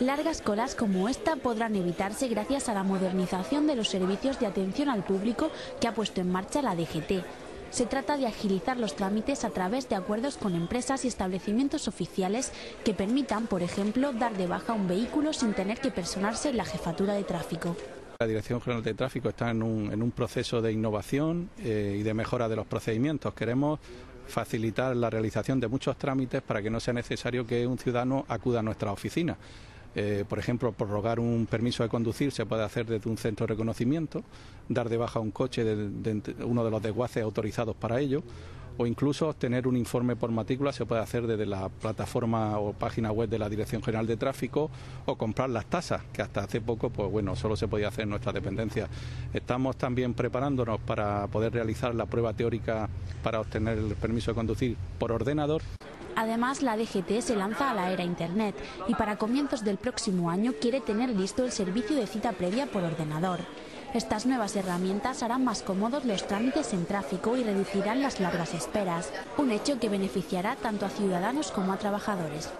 Largas colas como esta podrán evitarse gracias a la modernización de los servicios de atención al público que ha puesto en marcha la DGT. Se trata de agilizar los trámites a través de acuerdos con empresas y establecimientos oficiales que permitan, por ejemplo, dar de baja un vehículo sin tener que personarse en la jefatura de tráfico. La Dirección General de Tráfico está en un, proceso de innovación eh, y de mejora de los procedimientos. Queremos facilitar la realización de muchos trámites para que no sea necesario que un ciudadano acuda a nuestra oficina. Eh, por ejemplo, prorrogar un permiso de conducir se puede hacer desde un centro de reconocimiento, dar de baja un coche de, uno de los desguaces autorizados para ello, o incluso obtener un informe por matrícula se puede hacer desde la plataforma o página web de la Dirección General de Tráfico o comprar las tasas, que hasta hace poco, pues bueno, solo se podía hacer en nuestra dependencia. Estamos también preparándonos para poder realizar la prueba teórica para obtener el permiso de conducir por ordenador. Además, la DGT se lanza a la era Internet y para comienzos del próximo año quiere tener listo el servicio de cita previa por ordenador. Estas nuevas herramientas harán más cómodos los trámites en tráfico y reducirán las largas esperas, un hecho que beneficiará tanto a ciudadanos como a trabajadores.